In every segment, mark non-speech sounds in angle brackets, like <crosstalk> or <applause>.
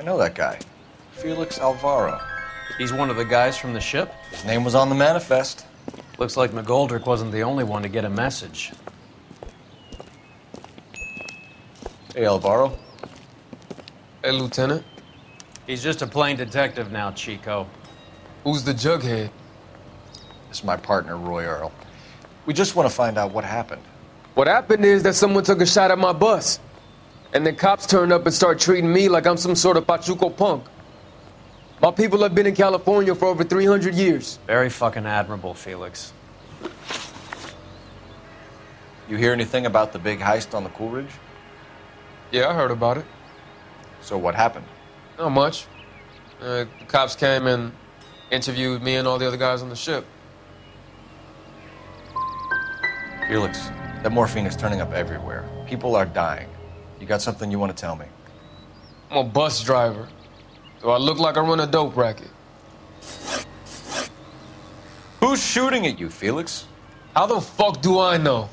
I know that guy. Felix Alvaro. He's one of the guys from the ship? His name was on the manifest. Looks like McGoldrick wasn't the only one to get a message. Hey, Alvaro. Hey, Lieutenant. He's just a plain detective now, Chico. Who's the jughead? This is my partner, Roy Earl. We just want to find out what happened. What happened is that someone took a shot at my bus. And then cops turned up and start treating me like I'm some sort of Pachuco punk. My people have been in California for over 300 years. Very fucking admirable, Felix. You hear anything about the big heist on the Coolidge? Yeah, I heard about it. So what happened? Not much. Uh, the cops came and interviewed me and all the other guys on the ship. Felix, that morphine is turning up everywhere. People are dying. You got something you want to tell me? I'm a bus driver. Do I look like I run a dope racket? Who's shooting at you, Felix? How the fuck do I know?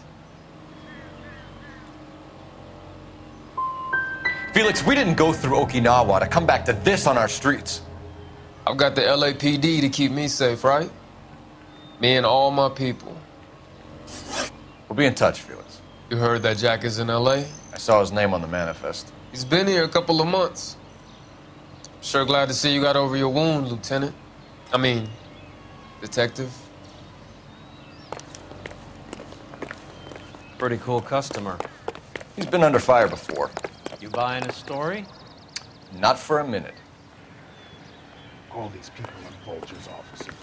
Felix, we didn't go through Okinawa to come back to this on our streets. I've got the LAPD to keep me safe, right? Me and all my people. We'll be in touch, Felix. You heard that Jack is in LA? I saw his name on the manifest. He's been here a couple of months. Sure glad to see you got over your wound, Lieutenant. I mean, Detective. Pretty cool customer. He's been under fire before. You buying a story? Not for a minute. All these people in Vulture's offices.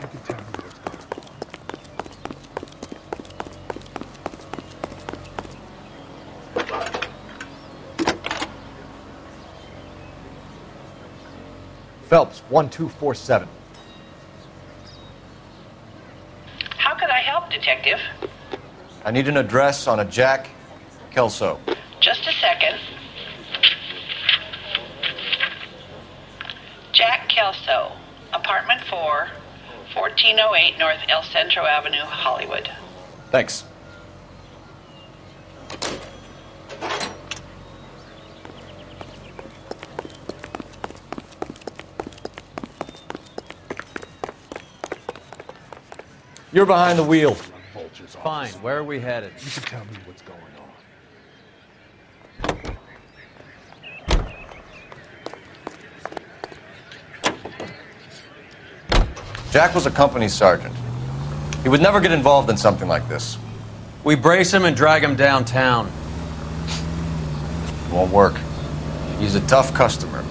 You can tell me what's going on. Phelps, 1247. How can I help, Detective? I need an address on a Jack Kelso. Just a second. Jack Kelso, apartment 4, 1408 North El Centro Avenue, Hollywood. Thanks. You're behind the wheel. Fine. Where are we headed? You can tell me what's going on. Jack was a company sergeant. He would never get involved in something like this. We brace him and drag him downtown. It won't work. He's a tough customer.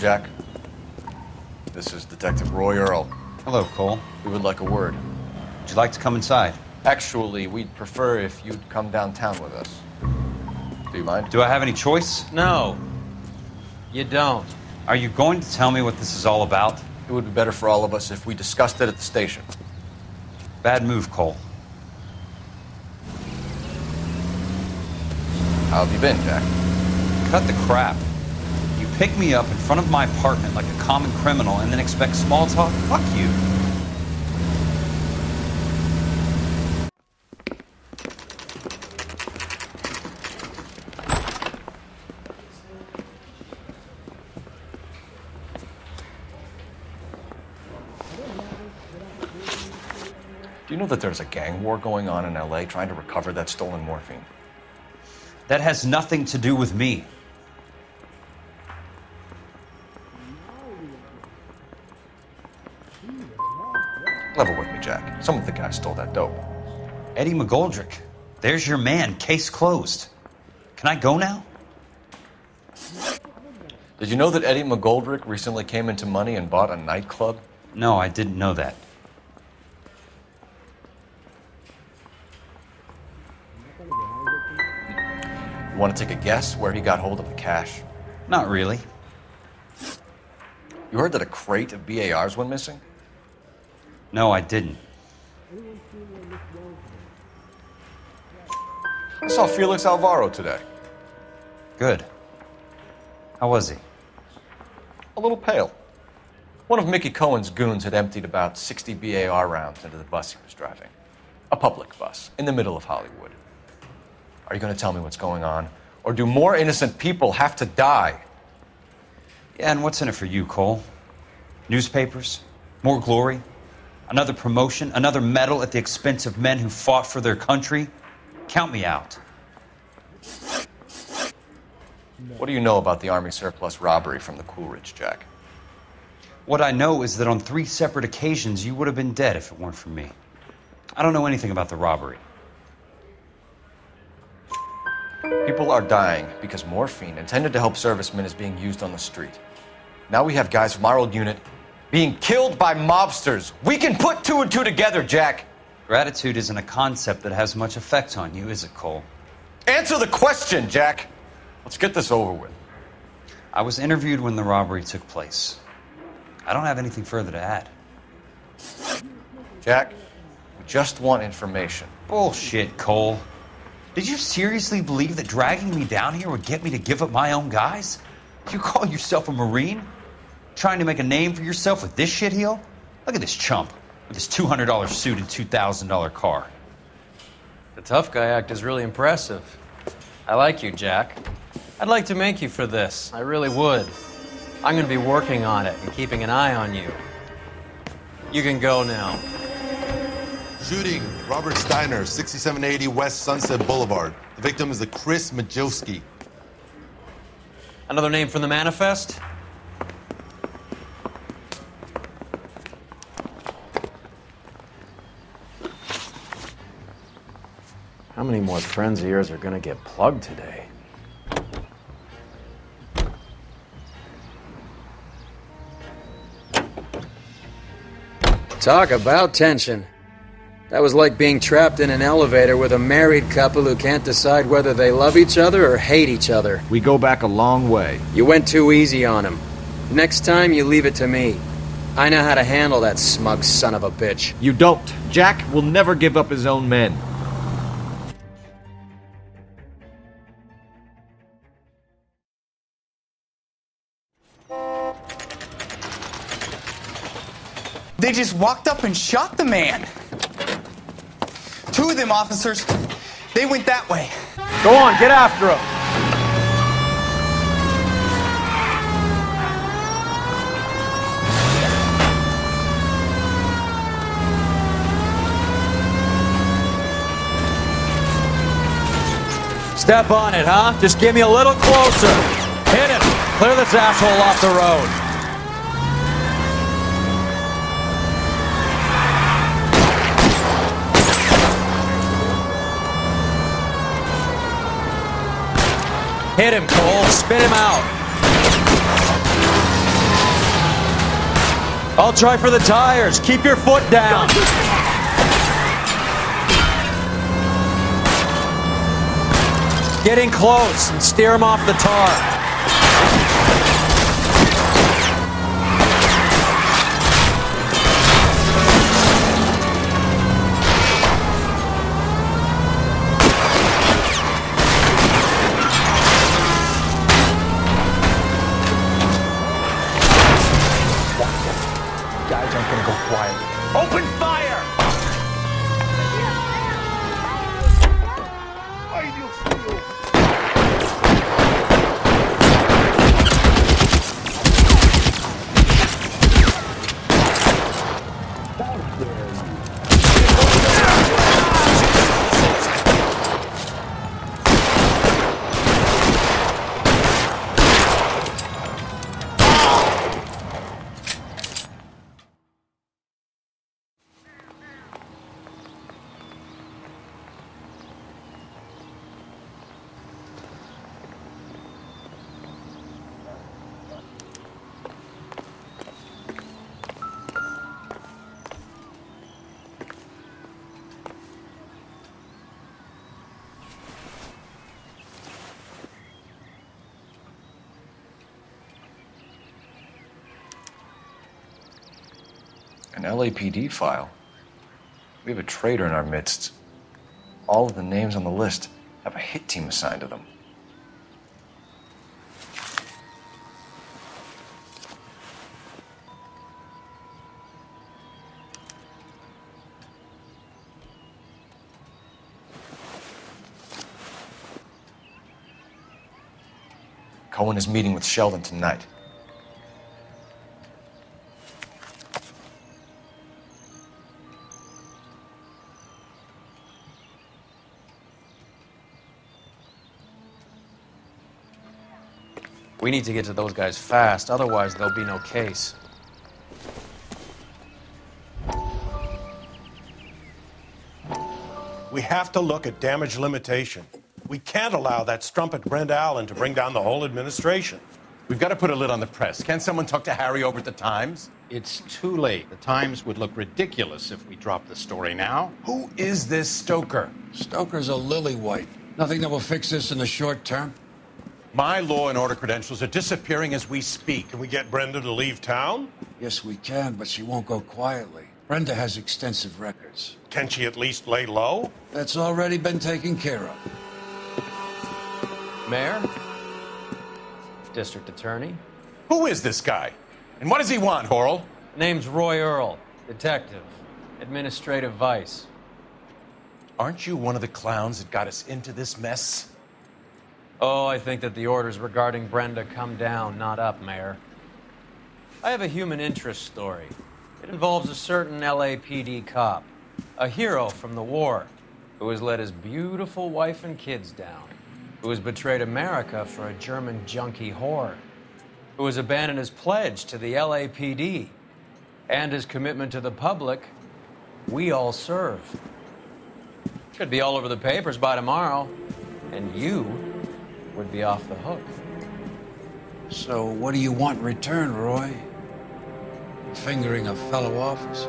Jack. This is Detective Roy Earl. Hello, Cole. We would like a word. Would you like to come inside? Actually, we'd prefer if you'd come downtown with us. Do you mind? Do I have any choice? No. You don't. Are you going to tell me what this is all about? It would be better for all of us if we discussed it at the station. Bad move, Cole. How have you been, Jack? Cut the crap. Pick me up in front of my apartment like a common criminal and then expect small talk? Fuck you. Do you know that there's a gang war going on in LA trying to recover that stolen morphine? That has nothing to do with me. Level with me, Jack. Some of the guys stole that dope. Eddie McGoldrick. There's your man. Case closed. Can I go now? Did you know that Eddie McGoldrick recently came into money and bought a nightclub? No, I didn't know that. You want to take a guess where he got hold of the cash? Not really. You heard that a crate of BARs went missing? No, I didn't. I saw Felix Alvaro today. Good. How was he? A little pale. One of Mickey Cohen's goons had emptied about 60 BAR rounds into the bus he was driving. A public bus in the middle of Hollywood. Are you going to tell me what's going on? Or do more innocent people have to die? Yeah, and what's in it for you, Cole? Newspapers? More glory? Another promotion? Another medal at the expense of men who fought for their country? Count me out. What do you know about the Army surplus robbery from the Coolidge, Jack? What I know is that on three separate occasions you would have been dead if it weren't for me. I don't know anything about the robbery. People are dying because morphine intended to help servicemen is being used on the street. Now we have guys from our old unit being killed by mobsters. We can put two and two together, Jack. Gratitude isn't a concept that has much effect on you, is it, Cole? Answer the question, Jack. Let's get this over with. I was interviewed when the robbery took place. I don't have anything further to add. Jack, we just want information. Bullshit, Cole. Did you seriously believe that dragging me down here would get me to give up my own guys? You call yourself a Marine? Trying to make a name for yourself with this shitheel? Look at this chump with his $200 suit and $2,000 car. The tough guy act is really impressive. I like you, Jack. I'd like to make you for this. I really would. I'm going to be working on it and keeping an eye on you. You can go now. Shooting, Robert Steiner, 6780 West Sunset Boulevard. The victim is a Chris Majewski. Another name from the manifest? How many more friends of yours are going to get plugged today? Talk about tension. That was like being trapped in an elevator with a married couple who can't decide whether they love each other or hate each other. We go back a long way. You went too easy on him. Next time, you leave it to me. I know how to handle that smug son of a bitch. You don't. Jack will never give up his own men. They just walked up and shot the man. Two of them officers, they went that way. Go on, get after him. Step on it, huh? Just give me a little closer. Hit him. Clear this asshole off the road. Hit him, Cole. Spit him out. I'll try for the tires. Keep your foot down. Getting close and steer him off the tar. An LAPD file. We have a traitor in our midst. All of the names on the list have a hit team assigned to them. Cohen is meeting with Sheldon tonight. We need to get to those guys fast, otherwise, there'll be no case. We have to look at damage limitation. We can't allow that strumpet Brenda Allen to bring down the whole administration. We've got to put a lid on the press. Can someone talk to Harry over at the Times? It's too late. The Times would look ridiculous if we dropped the story now. Who is this Stoker? Stoker's a lily white. Nothing that will fix this in the short term. My law and order credentials are disappearing as we speak. Can we get Brenda to leave town? Yes, we can, but she won't go quietly. Brenda has extensive records. Can she at least lay low? That's already been taken care of. Mayor? District Attorney? Who is this guy? And what does he want, Horrall? Name's Roy Earl, detective, administrative vice. Aren't you one of the clowns that got us into this mess? Oh, I think that the orders regarding Brenda come down, not up, Mayor. I have a human interest story. It involves a certain LAPD cop, a hero from the war, who has let his beautiful wife and kids down, who has betrayed America for a German junkie whore, who has abandoned his pledge to the LAPD and his commitment to the public. We all serve. Could be all over the papers by tomorrow, and you would be off the hook. So, what do you want in return, Roy? Fingering a fellow officer?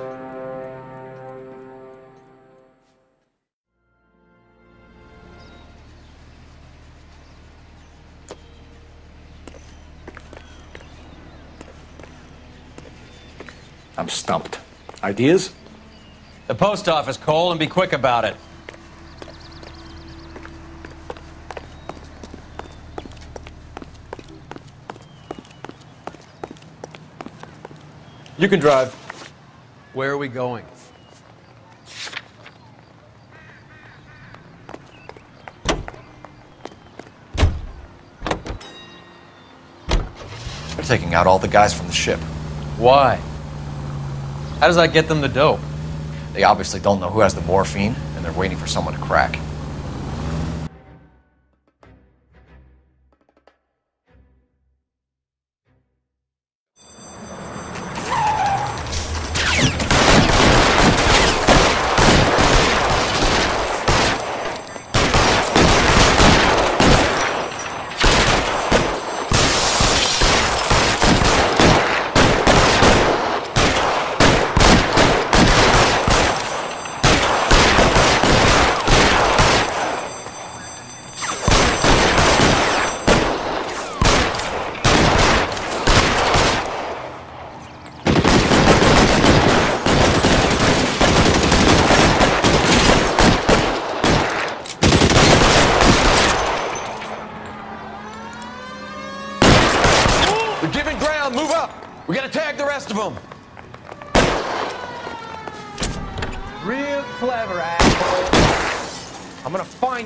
I'm stumped. Ideas? The post office, Cole, and be quick about it. You can drive. Where are we going? They're taking out all the guys from the ship. Why? How does that get them the dope? They obviously don't know who has the morphine, and they're waiting for someone to crack.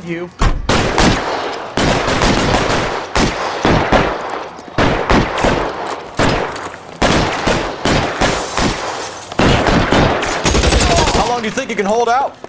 You. How long do you think you can hold out?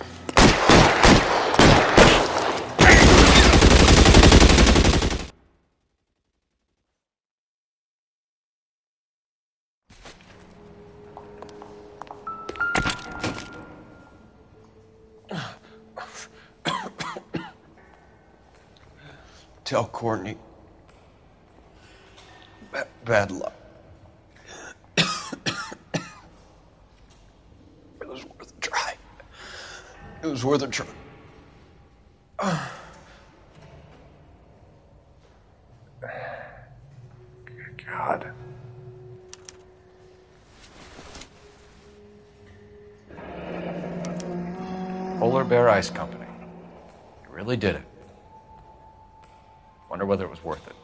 Tell Courtney. Ba- bad luck. it was worth a try. It was worth a try. God. Polar Bear Ice Company. You really did it. Was worth it.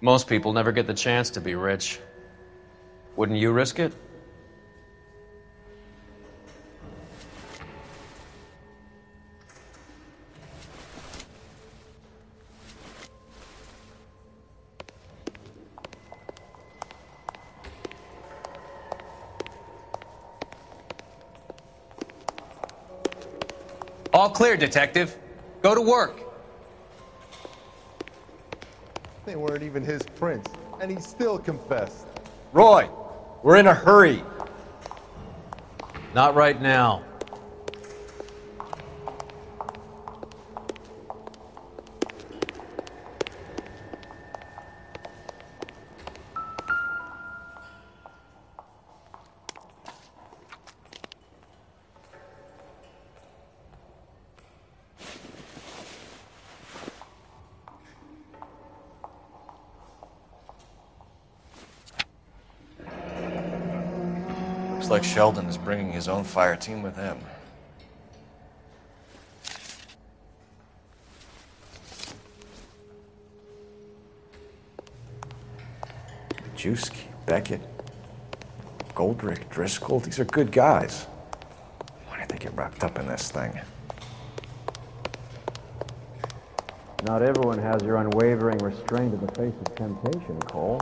Most people never get the chance to be rich. Wouldn't you risk it? All clear, Detective. Go to work. They weren't even his prints, and he still confessed. Roy, we're in a hurry. Not right now. Sheldon is bringing his own fire team with him. Juski, Beckett, Goldrick, Driscoll, these are good guys. Why did they get wrapped up in this thing? Not everyone has your unwavering restraint in the face of temptation, Cole.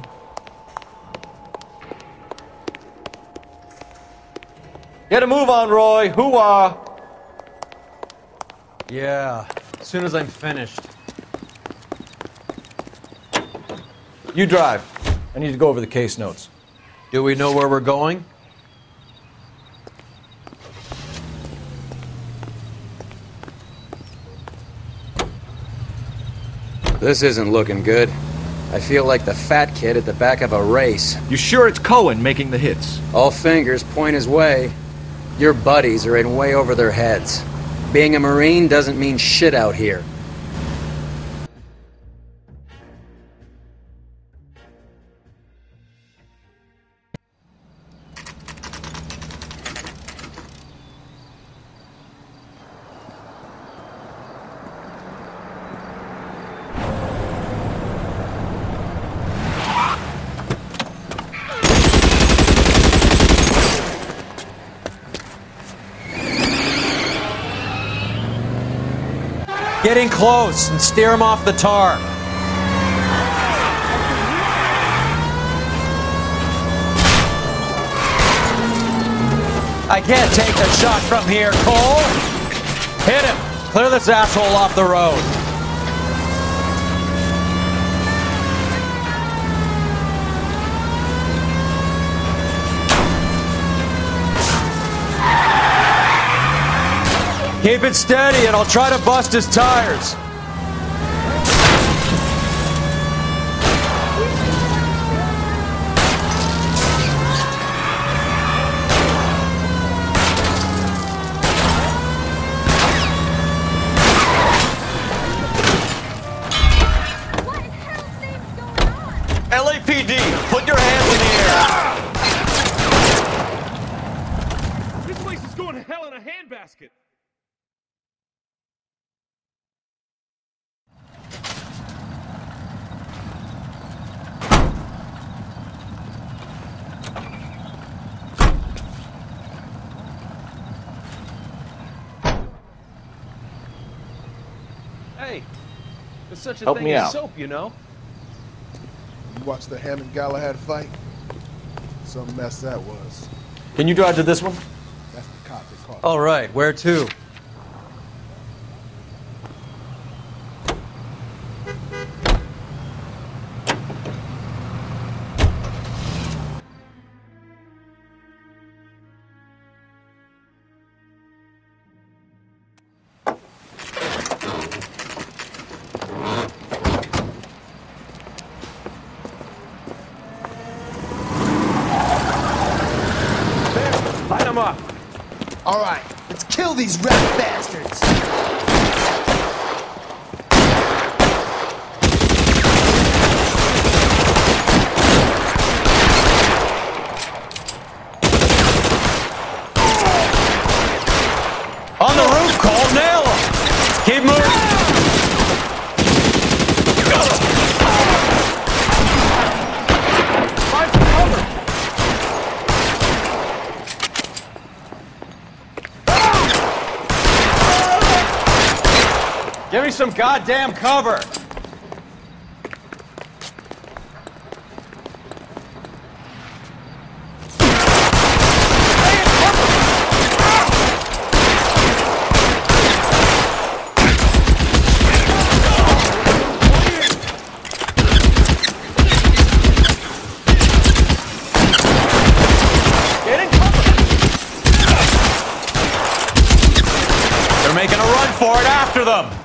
Get a move on, Roy. Hoo-ah! Yeah, as soon as I'm finished. You drive. I need to go over the case notes. Do we know where we're going? This isn't looking good. I feel like the fat kid at the back of a race. You sure it's Cohen making the hits? All fingers point his way. Your buddies are in way over their heads. Being a Marine doesn't mean shit out here. Getting close and steer him off the tar. I can't take the shot from here, Cole. Hit him. Clear this asshole off the road. Keep it steady and I'll try to bust his tires. Hey, there's such a Help thing me as out. soap, you know. You watched the Hammond Galahad fight? Some mess that was. Can you drive to this one? That's the cop they caught. All right, where to? Some goddamn cover! Get in cover! They're making a run for it after them!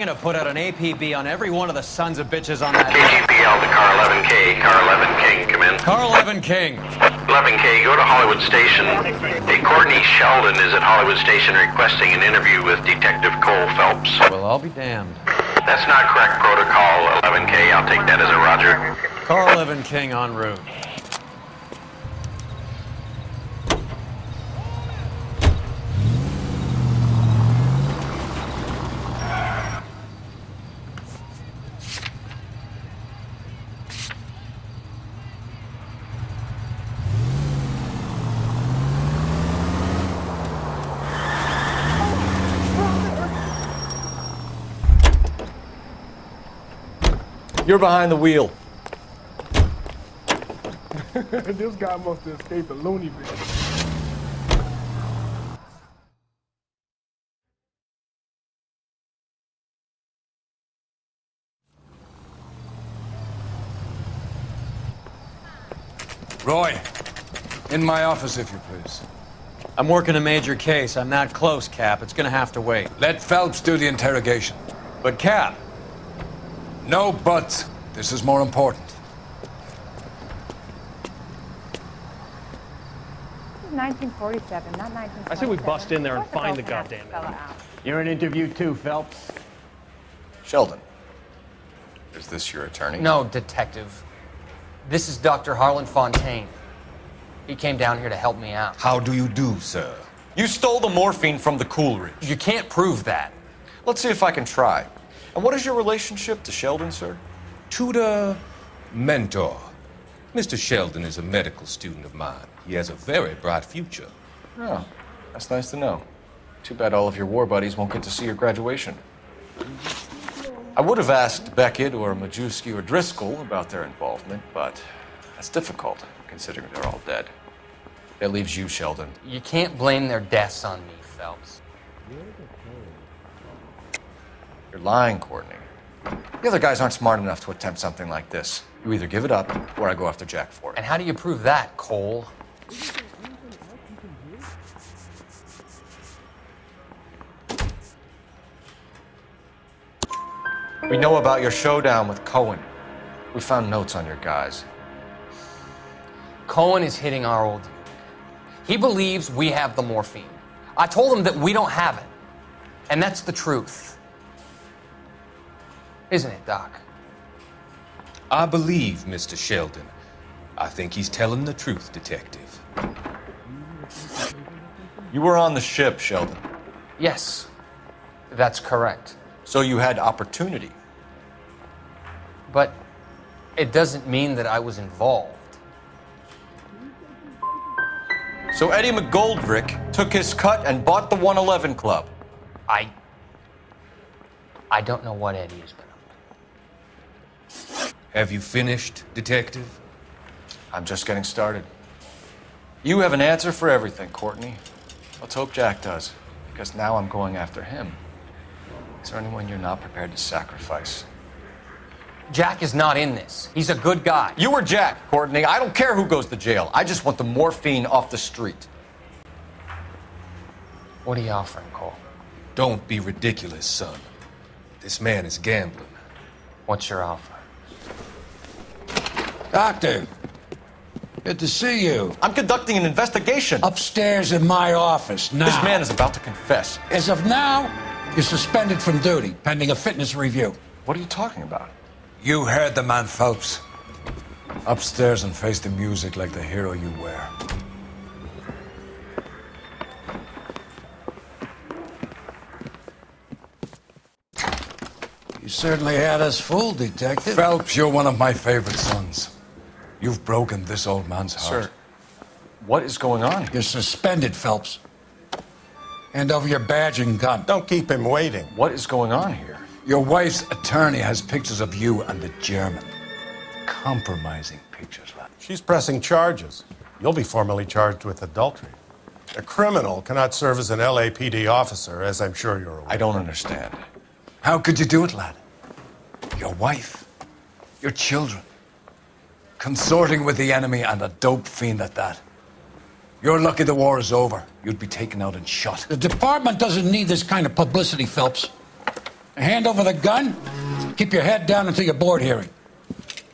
I'm gonna put out an APB on every one of the sons of bitches on that. KGPL to car 11K. Car 11 King, come in. Car 11 King. 11K, go to Hollywood Station. Hey, Courtney Sheldon is at Hollywood Station requesting an interview with Detective Cole Phelps. Well, I'll be damned. That's not correct protocol, 11K. I'll take that as a roger. Car 11 King en route. You're behind the wheel. <laughs> this guy must have escaped a loony bin. Roy, in my office, if you please. I'm working a major case. I'm not close, Cap. It's gonna have to wait. Let Phelps do the interrogation. But, Cap. No buts. This is more important. 1947, not 1927. I say we bust in there and find the goddamn fella. You're an interview too, Phelps. Sheldon. Is this your attorney? No, detective. This is Dr. Harlan Fontaine. He came down here to help me out. How do you do, sir? You stole the morphine from the Coolidge. You can't prove that. Let's see if I can try. And what is your relationship to Sheldon, sir? Tutor, mentor. Mr. Sheldon is a medical student of mine. He has a very bright future. Oh, that's nice to know. Too bad all of your war buddies won't get to see your graduation. I would have asked Beckett or Majewski or Driscoll about their involvement, but that's difficult, considering they're all dead. That leaves you, Sheldon. You can't blame their deaths on me, Phelps. You're lying, Courtney. The other guys aren't smart enough to attempt something like this. You either give it up, or I go after Jack for it. And how do you prove that, Cole? We know about your showdown with Cohen. We found notes on your guys. Cohen is hitting our old dude. He believes we have the morphine. I told him that we don't have it. And that's the truth. Isn't it, Doc? I believe Mr. Sheldon. I think he's telling the truth, Detective. You were on the ship, Sheldon. Yes, that's correct. So you had opportunity. But it doesn't mean that I was involved. So Eddie McGoldrick took his cut and bought the 111 Club. I. I don't know what Eddie is, been up Have you finished, Detective? I'm just getting started. You have an answer for everything, Courtney. Let's hope Jack does, because now I'm going after him. Is there anyone you're not prepared to sacrifice? Jack is not in this. He's a good guy. You were Jack, Courtney. I don't care who goes to jail. I just want the morphine off the street. What are you offering, Cole? Don't be ridiculous, son. This man is gambling. What's your offer? Doctor, good to see you. I'm conducting an investigation. Upstairs in my office now. This man is about to confess. As of now, you're suspended from duty pending a fitness review. What are you talking about? You heard the man, Phelps. Upstairs and face the music like the hero you were. You certainly had us fooled, Detective. Phelps, you're one of my favorite sons. You've broken this old man's heart. Sir, what is going on? You're suspended, Phelps. Hand over your badge and gun. Don't keep him waiting. What is going on here? Your wife's attorney has pictures of you and the German. Compromising pictures, lad. She's pressing charges. You'll be formally charged with adultery. A criminal cannot serve as an LAPD officer, as I'm sure you're aware. I don't understand. How could you do it, lad? Your wife, your children, consorting with the enemy and a dope fiend at that. You're lucky the war is over. You'd be taken out and shot. The department doesn't need this kind of publicity, Phelps. Hand over the gun. Keep your head down until your board hearing.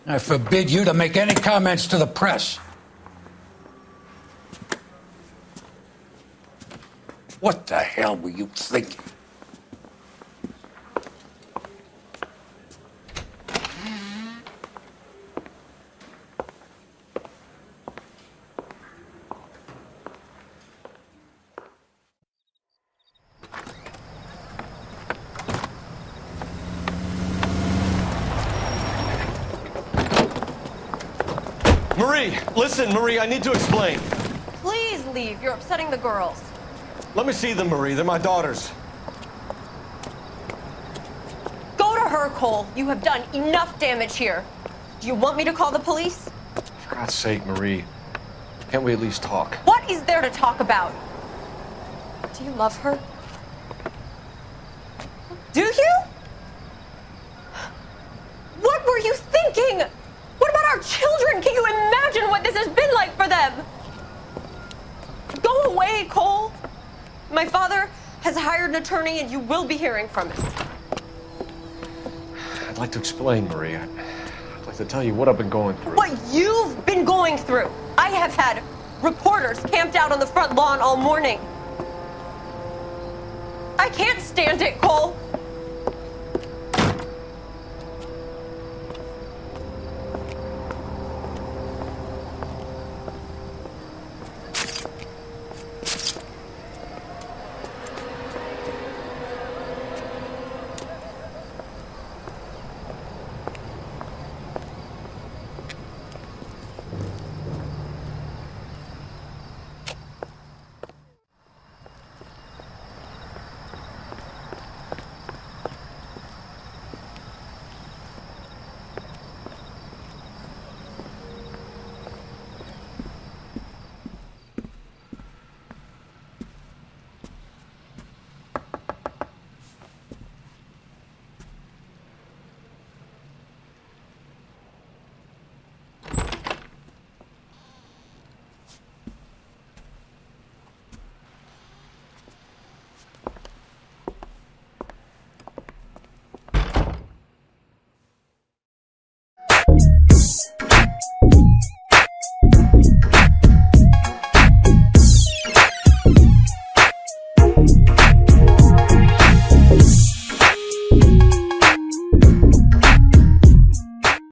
I forbid you to make any comments to the press. What the hell were you thinking? Marie, listen, Marie, I need to explain. Please leave. You're upsetting the girls. Let me see them, Marie. They're my daughters. Go to her, Cole. You have done enough damage here. Do you want me to call the police? For God's sake, Marie. Can't we at least talk? What is there to talk about? Do you love her? Do you? What were you thinking? What about our children? Can you imagine what this has been like for them? Go away, Cole. My father has hired an attorney and you will be hearing from him. I'd like to explain, Marie. I'd I'd like to tell you what I've been going through. What you've been going through. I have had reporters camped out on the front lawn all morning. I can't stand it, Cole.